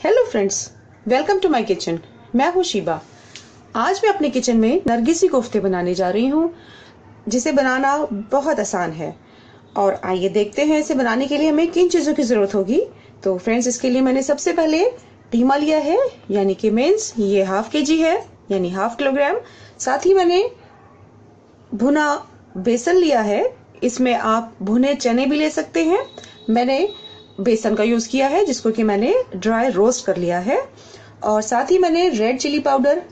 Hello friends welcome to my kitchen मैं हूँ Shiba. आज मैं अपने किचन में नरगिसी कोफ्ते बनाने जा रही हूँ, जिसे बनाना बहुत आसान है। और आइए देखते हैं, इसे बनाने के लिए हमें किन चीज़ों की ज़रूरत होगी। तो फ्रेंड्स इसके लिए मैंने सबसे पहले टीमा लिया है, यानी कि मीन्स ये हाफ़ के जी है, यानी हाफ़ किलोग्राम साथ ही मैंने भुना बेसन लिया है, इसमें आप भुने चने भी ले सकते हैं। मैंने बेसन का यूज़ किया है, जिसको कि मैंने ड्राई रोस्ट कर लिया है। और साथ ही मैंने रेड चिली पाउडर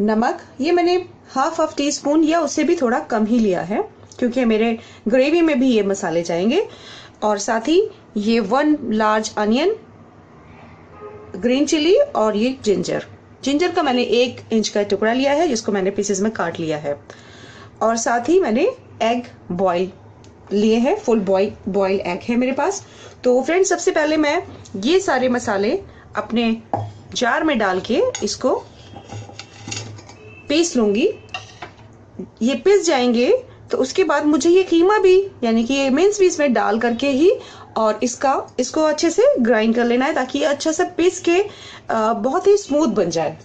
नमक, ये मैंने हाफ़ हाफ़ टी स्पून या उससे भी थोड़ा कम ही लिया है, क्योंकि मेरे ग्रेवी में भी ये मसाले जाएँगे। और साथ ही ये one large onion green chilli और ये जिंजर जिंजर का मैंने एक इंच का टुकड़ा लिया है, जिसको मैंने पीसेस में काट लिया है। और साथ ही मैंने एग बॉईल लिए हैं फुल बॉइल बॉइल एग है मेरे पास। तो फ्रेंड्स सबसे पहले मैं ये सारे मसाले अपने जार में डाल के इसको पीस लूँगी। ये पिस जाएँगे तो उसके बाद मुझे ये कीमा भी, यानी कि ये मेन्स भी इसमें डाल करके ही और इसका, इसको अच्छे से ग्राइंड कर लेना है ताकि ये अच्छा सा पीस के बहुत ही स्मूथ बन जाए।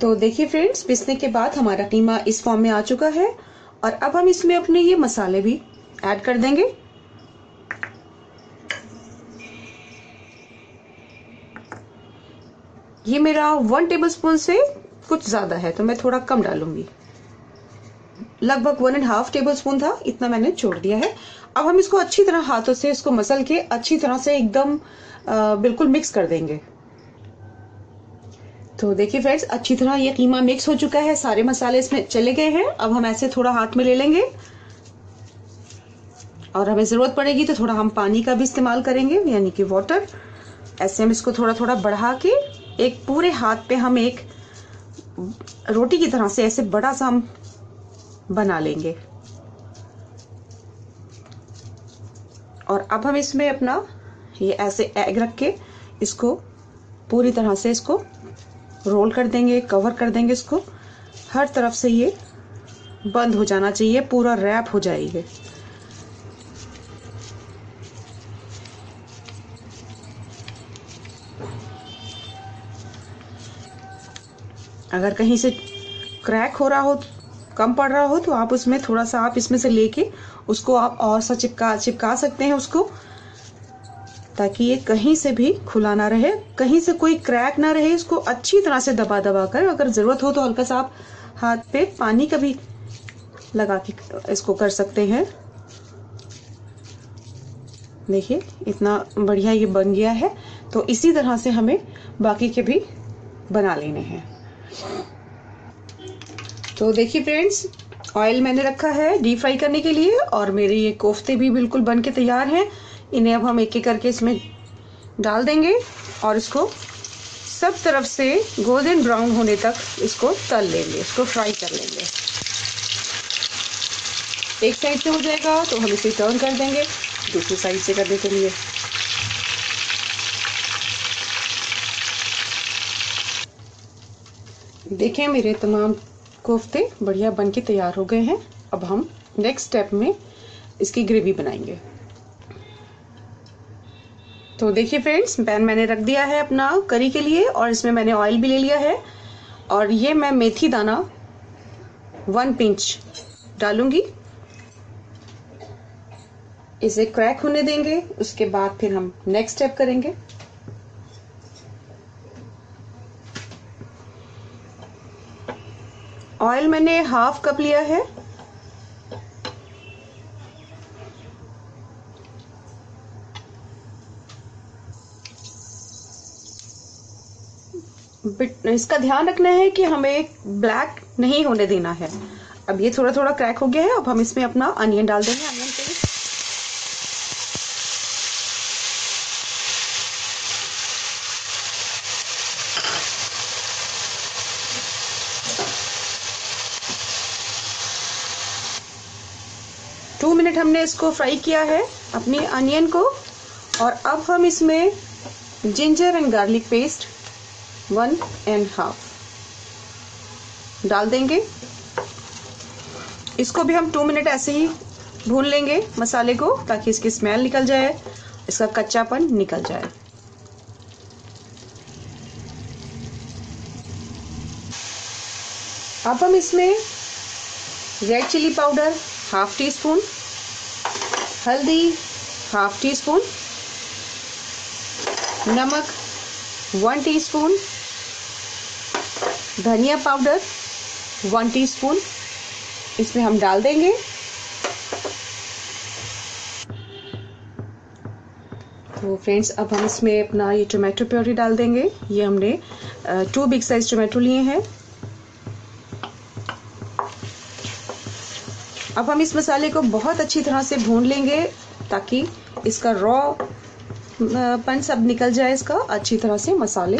तो देखिए फ्रेंड्स पिसने के बाद हमारा कीमा इस फॉर्म में आ चुका है। और अब हम इसमें अपने ये मसाले भी ऐड कर देंगे। ये मेरा वन टेबलस्पून से कुछ ज़्यादा है तो मैं थोड़ा कम डालूँगी। लगभग one and half table spoon था, इतना मैंने छोड़ दिया है। अब हम इसको अच्छी तरह हाथों से, इसको मसल के अच्छी तरह से एकदम बिल्कुल मिक्स कर देंगे। तो देखिए फ्रेंड्स अच्छी तरह ये कीमा मिक्स हो चुका है, सारे मसाले इसमें चले गए हैं। अब हम ऐसे थोड़ा हाथ में ले लेंगे। और हमें ज़रूरत पड़ेगी तो थोड़ा हम पानी का भी इस्तेमाल करेंगे, यानी कि वाटर ऐसे हम इसको थोड़ा थोड़ा बढ़ा के एक पूरे हाथ पे हम एक रोटी की तरह से ऐसे बड़ा सा हम बना लेंगे। और अब हम इसमें अपना ये ऐसे एग रख के इसको पूरी तरह से इसको रोल कर देंगे कवर कर देंगे इसको। हर तरफ़ से ये बंद हो जाना चाहिए, पूरा रैप हो जाएगी। अगर कहीं से क्रैक हो रहा हो, कम पड़ रहा हो तो आप उसमें थोड़ा सा आप इसमें से लेके उसको आप और सा चिपका चिपका सकते हैं उसको। ताकि ये कहीं से भी खुला ना रहे, कहीं से कोई क्रैक ना रहे, इसको अच्छी तरह से दबा दबा कर अगर ज़रूरत हो तो हल्का सा आप हाथ पे पानी का भी लगा के इसको कर सकते हैं। देखिए, इतना बढ़िया ये बन गया है तो इसी तरह से हमें बाकी के भी बना लेने हैं। तो देखिए फ्रेंड्स, ऑयल मैंने रखा है डीप फ्राई करने के लिए और मेरे ये कोफ्ते भी बिल्कुल बन के तैयार हैं। इन्हें अब हम एक एक करके इसमें डाल देंगे और इसको सब तरफ़ से गोल्डन ब्राउन होने तक इसको तल लेंगे, इसको फ्राई कर लेंगे। एक साइड से हो जाएगा तो हम इसे टर्न कर देंगे दूसरी साइड से करने के लिए। देखें, मेरे तमाम कोफ्ते बढ़िया बन के तैयार हो गए हैं। अब हम नेक्स्ट स्टेप में इसकी ग्रेवी बनाएँगे। तो देखिए फ्रेंड्स पैन मैंने रख दिया है अपना करी के लिए और इसमें मैंने ऑयल भी ले लिया है। और ये मैं मेथी दाना वन पिंच डालूँगी। इसे क्रैक होने देंगे, उसके बाद फिर हम नेक्स्ट स्टेप करेंगे। ऑयल मैंने हाफ़ कप लिया है। इसका ध्यान रखना है कि हमें ब्लैक नहीं होने देना है। अब ये थोड़ा थोड़ा क्रैक हो गया है, अब हम इसमें अपना अनियन डाल देंगे अनियन पेस्ट टू मिनट हमने इसको फ्राई किया है, अपनी अनियन को, और अब हम इसमें ginger and garlic paste one and half. डाल देंगे। इसको भी हम टू मिनट ऐसे ही भून लेंगे मसाले को, ताकि इसकी स्मेल निकल जाए, इसका कच्चापन निकल जाए। अब हम इसमें red chilli powder half teaspoon हल्दी हाफ़ टी स्पून नमक वन टीस्पून धनिया पाउडर वन टीस्पून इसमें हम डाल देंगे। तो फ्रेंड्स अब हम इसमें अपना ये टोमेटो प्योरी डाल देंगे। ये हमने टू बिग साइज़ टोमेटो लिए हैं। अब हम इस मसाले को बहुत अच्छी तरह से भून लेंगे ताकि इसका रॉ पन सब निकल जाए इसका, अच्छी तरह से मसाले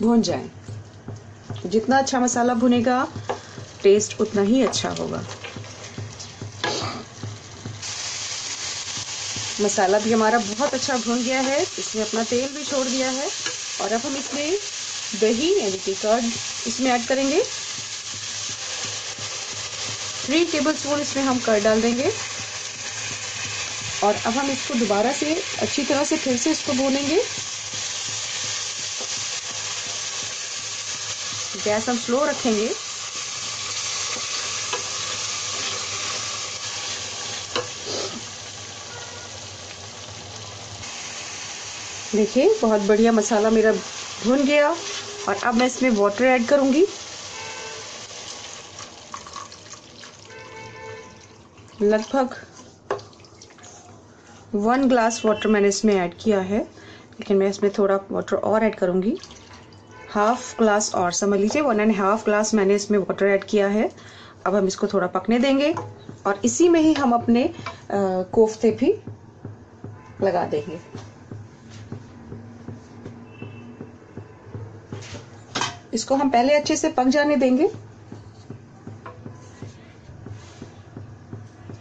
भून जाएँ। जितना अच्छा मसाला भुनेगा टेस्ट उतना ही अच्छा होगा। मसाला भी हमारा बहुत अच्छा भुन गया है इसने अपना तेल भी छोड़ दिया है, और अब हम इसमें दही यानी कि कर्ड इसमें ऐड करेंगे। थ्री टेबल स्पून इसमें हम कर्ड डाल देंगे। और अब हम इसको दोबारा से अच्छी तरह से फिर से इसको भूनेंगे। गैस हम स्लो रखेंगे। देखिए, बहुत बढ़िया मसाला मेरा भुन गया और अब मैं इसमें वाटर ऐड करूँगी। लगभग वन ग्लास वाटर मैंने इसमें ऐड किया है, लेकिन मैं इसमें थोड़ा वाटर और ऐड करूँगी। हाफ़ ग्लास और समझ लीजिए वन एंड हाफ़ ग्लास मैंने इसमें वाटर ऐड किया है। अब हम इसको थोड़ा पकने देंगे और इसी में ही हम अपने कोफ्ते भी लगा देंगे। इसको हम पहले अच्छे से पक जाने देंगे।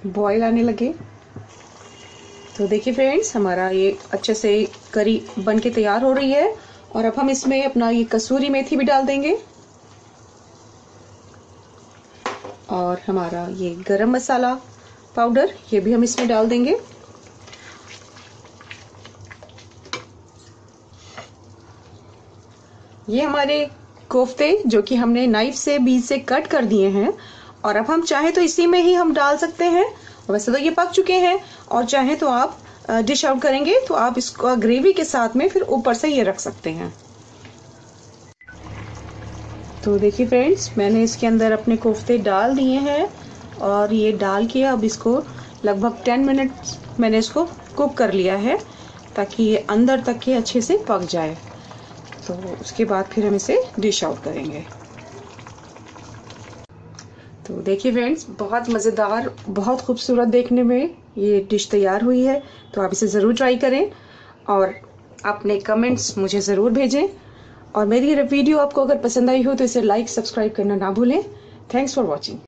बॉईल आने लगे। तो देखिए फ्रेंड्स हमारा ये अच्छे से करी बन के तैयार हो रही है। और अब हम इसमें अपना ये कसूरी मेथी भी डाल देंगे। और हमारा ये गरम मसाला पाउडर, ये भी हम इसमें डाल देंगे। ये हमारे कोफ्ते, जो कि हमने नाइफ से, बीज से कट कर दिए हैं। और अब हम चाहे तो इसी में ही हम डाल सकते हैं। वैसे तो ये पक चुके हैं। और चाहे तो आप डिश आउट करेंगे तो आप इसको ग्रेवी के साथ में फिर ऊपर से ये रख सकते हैं। तो देखिए फ्रेंड्स मैंने इसके अंदर अपने कोफ्ते डाल दिए हैं, और ये डाल के अब इसको लगभग टेन मिनट मैंने इसको कुक कर लिया है, ताकि ये अंदर तक के अच्छे से पक जाए। तो उसके बाद फिर हम इसे डिश आउट करेंगे। तो देखिए फ्रेंड्स बहुत मज़ेदार, बहुत खूबसूरत देखने में ये डिश तैयार हुई है। तो आप इसे ज़रूर ट्राई करें और अपने कमेंट्स मुझे ज़रूर भेजें। और मेरी ये वीडियो आपको अगर पसंद आई हो तो इसे लाइक सब्सक्राइब करना ना भूलें। Thanks for watching